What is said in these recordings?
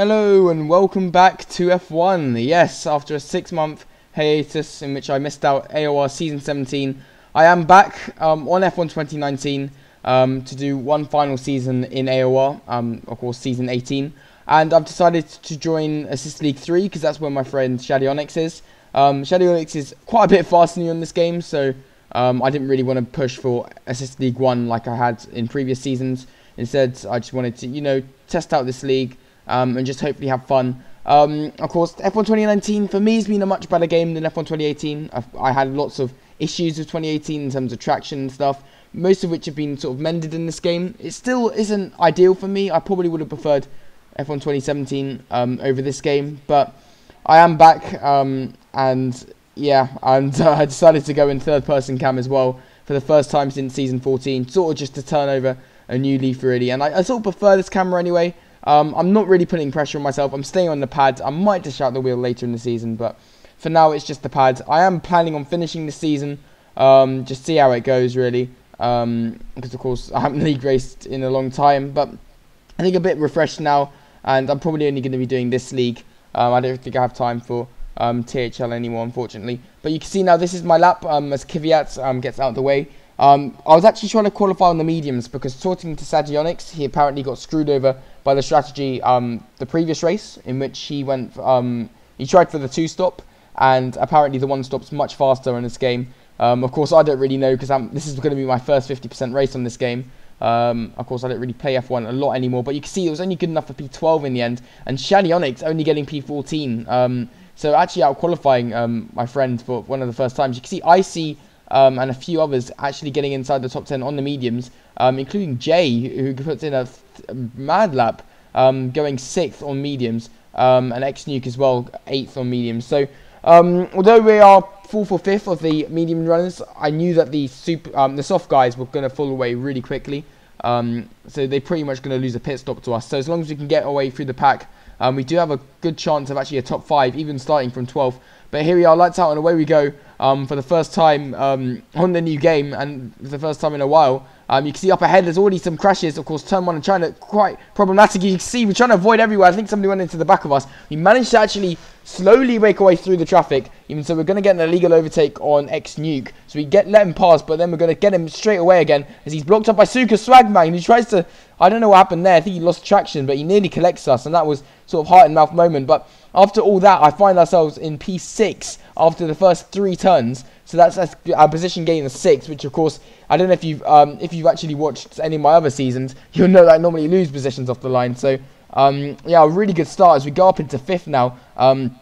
Hello and welcome back to F1. Yes, after a six month hiatus in which I missed out AOR Season 17, I am back um, on F1 2019 um, to do one final season in AOR, um, of course, Season 18. And I've decided to join Assist League 3 because that's where my friend Shadionix is. Um, Shadionix is quite a bit faster than you in this game, so um, I didn't really want to push for Assist League 1 like I had in previous seasons. Instead, I just wanted to, you know, test out this league um, and just hopefully have fun. Um, of course, F1 2019 for me has been a much better game than F1 2018. I've, I had lots of issues with 2018 in terms of traction and stuff, most of which have been sort of mended in this game. It still isn't ideal for me. I probably would have preferred F1 2017 um, over this game, but I am back um, and yeah, and uh, I decided to go in third person cam as well for the first time since season 14, sort of just to turn over a new leaf really. And I, I sort of prefer this camera anyway. Um, I'm not really putting pressure on myself. I'm staying on the pads. I might dish out the wheel later in the season, but for now it's just the pads. I am planning on finishing the season. Um, just see how it goes really. Because um, of course I haven't league raced in a long time, but I think a bit refreshed now, and I'm probably only going to be doing this league. Um, I don't think I have time for um, THL anymore, unfortunately. But you can see now this is my lap um, as Kvyat gets out of the way. Um, I was actually trying to qualify on the mediums because talking to Shadionix, he apparently got screwed over by the strategy um, the previous race in which he went. Um, he tried for the two stop, and apparently the one stop's much faster in this game. Um, of course, I don't really know because this is going to be my first 50% race on this game. Um, of course, I don't really play F1 a lot anymore, but you can see it was only good enough for P12 in the end, and Shadionix only getting P14. Um, so actually out qualifying my friend for one of the first times. You can see Icy um, and a few others actually getting inside the top 10 on the mediums, um, including Jay, who puts in a, mad lap, um, going sixth on mediums, um, and X Nuke as well, eighth on mediums. So um, although we are fourth or fifth of the medium runners, I knew that the super, the soft guys were going to fall away really quickly. so they're pretty much going to lose a pit stop to us. So as long as we can get away through the pack, we do have a good chance of actually a top five, even starting from 12th. But here we are, lights out, and away we go um, for the first time um, on the new game and the first time in a while. Um, you can see up ahead there's already some crashes. Of course, turn one and China quite problematic. You can see we're trying to avoid everywhere. I think somebody went into the back of us. We managed to actually slowly break away through the traffic. Even so, we're going to get an illegal overtake on X Nuke. So we get let him pass, but then we're going to get him straight away again as he's blocked up by Suka Swagman. He tries to, I don't know what happened there. I think he lost traction, but he nearly collects us, and that was sort of heart and mouth moment. But after all that, I find ourselves in P6 after the first three turns. So that's, that's our position gain of six, which of course I don't know if you've um, if you've actually watched any of my other seasons, you'll know that I normally lose positions off the line. So um, yeah, a really good start as we go up into fifth now. Um,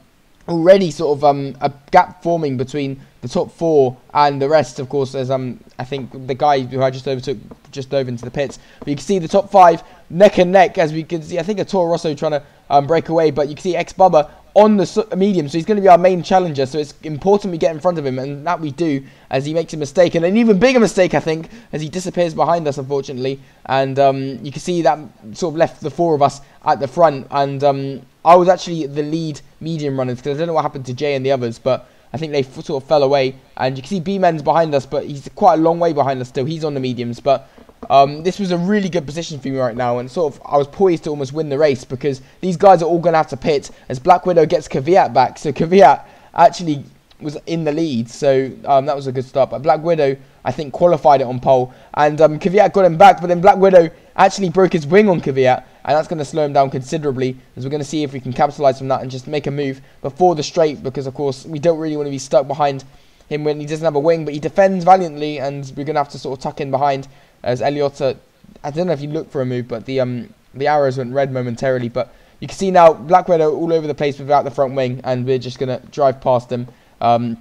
already sort of um, a gap forming between the top four and the rest. Of course, there's um I think the guy who I just overtook just dove into the pits. But you can see the top five neck and neck as we can see. I think a Toro Rosso trying to um, break away, but you can see X Bubba on the medium, so he's going to be our main challenger. So it's important we get in front of him, and that we do as he makes a mistake, and an even bigger mistake, I think, as he disappears behind us, unfortunately. And um, you can see that sort of left the four of us at the front, and um, I was actually the lead medium runners because I don't know what happened to Jay and the others, but I think they sort of fell away. And you can see B-Men's behind us, but he's quite a long way behind us still. He's on the mediums, but um, this was a really good position for me right now, and sort of I was poised to almost win the race because these guys are all going to have to pit as Black Widow gets Kvyat back. So Kvyat actually was in the lead, so um, that was a good start. But Black Widow, I think, qualified it on pole, and um, Kvyat got him back, but then Black Widow actually broke his wing on Kvyat, and that's going to slow him down considerably, as we're going to see if we can capitalize from that and just make a move before the straight, because of course we don't really want to be stuck behind him when he doesn't have a wing, but he defends valiantly, and we're going to have to sort of tuck in behind as Eliota, I don't know if you look for a move, but the um the arrows went red momentarily. But you can see now Black Widow all over the place without the front wing, and we're just gonna drive past them. Um,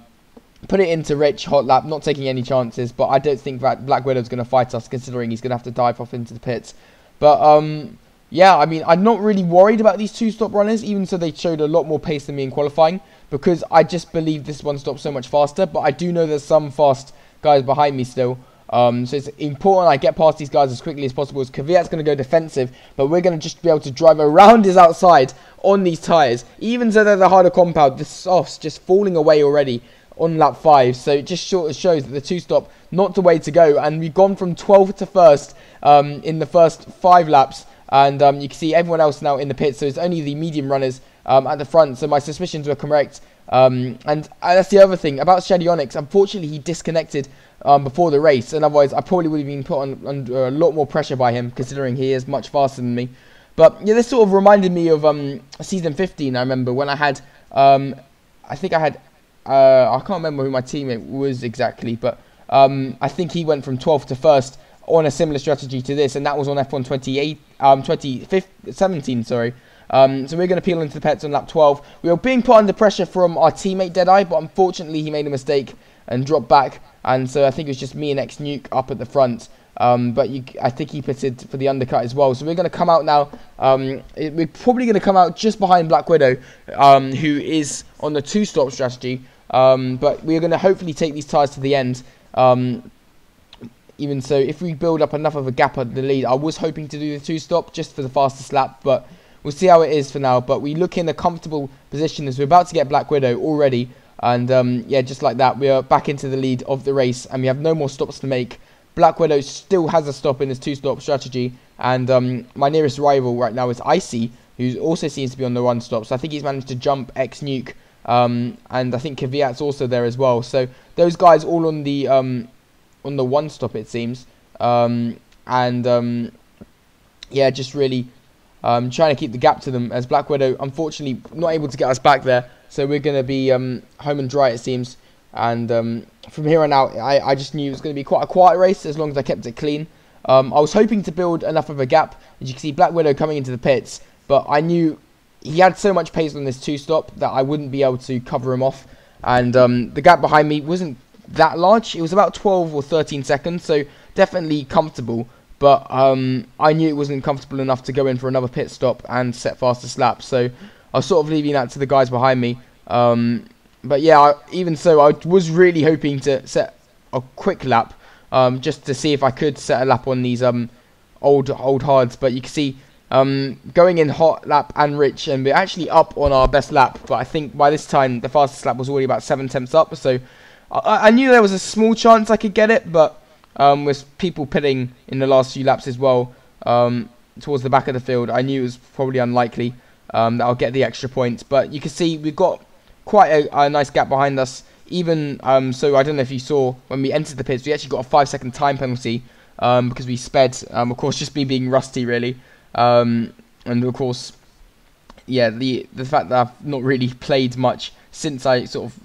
put it into Rich hot lap, not taking any chances. But I don't think that Black Widow's gonna fight us, considering he's gonna have to dive off into the pits. But um. Yeah, I mean, I'm not really worried about these two stop runners, even so they showed a lot more pace than me in qualifying, because I just believe this one stops so much faster, but I do know there's some fast guys behind me still. Um, so it's important I get past these guys as quickly as possible. As Kvyat's going to go defensive, but we're going to just be able to drive around his outside on these tyres. Even though they're the harder compound, the softs just falling away already on lap 5. So it just sort of shows that the two-stop, not the way to go. And we've gone from 12th to 1st um, in the first 5 laps. and um, you can see everyone else now in the pit, so it's only the medium runners um, at the front. So my suspicions were correct. Um, and uh, that's the other thing about Shadionix. Unfortunately, he disconnected um, before the race, and otherwise I probably would have been put on, under a lot more pressure by him, considering he is much faster than me. But yeah, this sort of reminded me of um, season 15. I remember when I had, um, I think I had, uh, I can't remember who my teammate was exactly, but um, I think he went from 12th to first on a similar strategy to this, and that was on F1 28, um, 2017, sorry. Um, so we're going to peel into the pets on lap 12. We were being put under pressure from our teammate Deadeye, but unfortunately he made a mistake and dropped back. And so I think it was just me and X Nuke up at the front. Um, but you, I think he pitted for the undercut as well. So we're going to come out now. Um, it, we're probably going to come out just behind Black Widow, um, who is on the two-stop strategy. Um, but we're going to hopefully take these tyres to the end. Um, even so, if we build up enough of a gap at the lead, I was hoping to do the two-stop just for the fastest lap, but we'll see how it is for now. But we look in a comfortable position as we're about to get Black Widow already. And um, yeah, just like that, we are back into the lead of the race, and we have no more stops to make. Black Widow still has a stop in his two-stop strategy, and um, my nearest rival right now is Icy, who also seems to be on the one stop. So I think he's managed to jump X Nuke, um, and I think Kvyat's also there as well. So those guys all on the um, on the one stop it seems, um, and um, yeah, just really um, trying to keep the gap to them. As Black Widow, unfortunately, not able to get us back there, so we're going to be home and dry it seems. And um, from here on out, I, I just knew it was going to be quite a quiet race as long as I kept it clean. Um, I was hoping to build enough of a gap. As you can see, Black Widow coming into the pits, but I knew he had so much pace on this two-stop that I wouldn't be able to cover him off. And um, the gap behind me wasn't that large. It was about 12 or 13 seconds, so definitely comfortable. But um, I knew it wasn't comfortable enough to go in for another pit stop and set fastest lap. So I was sort of leaving that to the guys behind me. Um, but yeah, I, even so, I was really hoping to set a quick lap, um, just to see if I could set a lap on these um, old old hards. But you can see um, going in hot lap and rich, and we're actually up on our best lap. But I think by this time the fastest lap was already about seven tenths up. So I, I knew there was a small chance I could get it, but um, with people pitting in the last few laps as well um, towards the back of the field, I knew it was probably unlikely um, that I'll get the extra points. But you can see we've got quite a, a nice gap behind us. Even um, so, I don't know if you saw when we entered the pits, we actually got a five second time penalty um, because we sped. Um, of course, just me being rusty, really, and of course, yeah, the the fact that I've not really played much since I sort of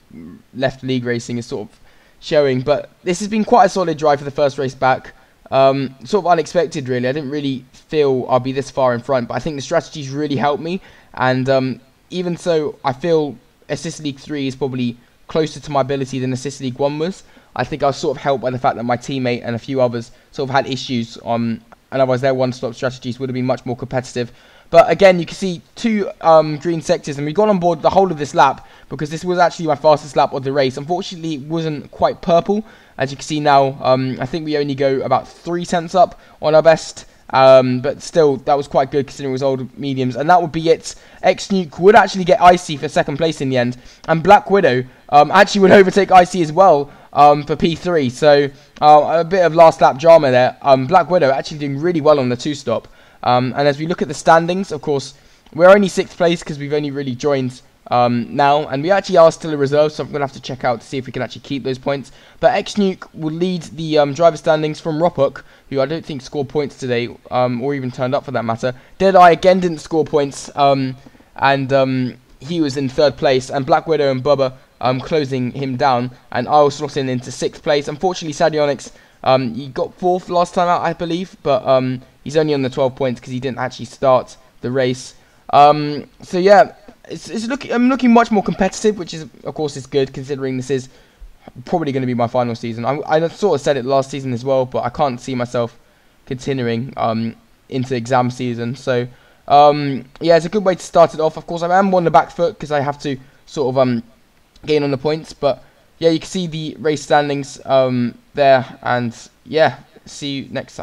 left league racing is sort of showing. But this has been quite a solid drive for the first race back. Um, sort of unexpected, really. I didn't really feel I'll be this far in front, but I think the strategies really helped me. And um, even so, I feel Assist League 3 is probably closer to my ability than Assist League 1 was. I think I was sort of helped by the fact that my teammate and a few others sort of had issues on, and otherwise their one-stop strategies would have been much more competitive. But again, you can see two um, green sectors, and we got on board the whole of this lap because this was actually my fastest lap of the race. Unfortunately, it wasn't quite purple. As you can see now, um, I think we only go about three tenths up on our best. Um, but still, that was quite good considering it was old mediums. And that would be it. X-Nuke would actually get Icy for second place in the end. And Black Widow um, actually would overtake Icy as well um, for P3. So uh, a bit of last lap drama there. Um, Black Widow actually doing really well on the two-stop. Um, and as we look at the standings, of course, we're only sixth place because we've only really joined um, now, and we actually are still a reserve, so I'm going to have to check out to see if we can actually keep those points. But X-Nuke will lead the um, driver standings from Ropuk, who I don't think scored points today, um, or even turned up for that matter. Deadeye again didn't score points, um, and um, he was in third place, and Black Widow and Bubba um, closing him down, and I was slotting into sixth place. Unfortunately, Shadionix, he got fourth last time out, I believe, but he's only on the 12 points because he didn't actually start the race. Um, so yeah, it's, it's looking. I'm looking much more competitive, which is of course is good considering this is probably going to be my final season. I, I sort of said it last season as well, but I can't see myself continuing um, into exam season. So um, yeah, it's a good way to start it off. Of course, I am on the back foot because I have to sort of um, gain on the points, but yeah, you can see the race standings um, there, and yeah, see you next time.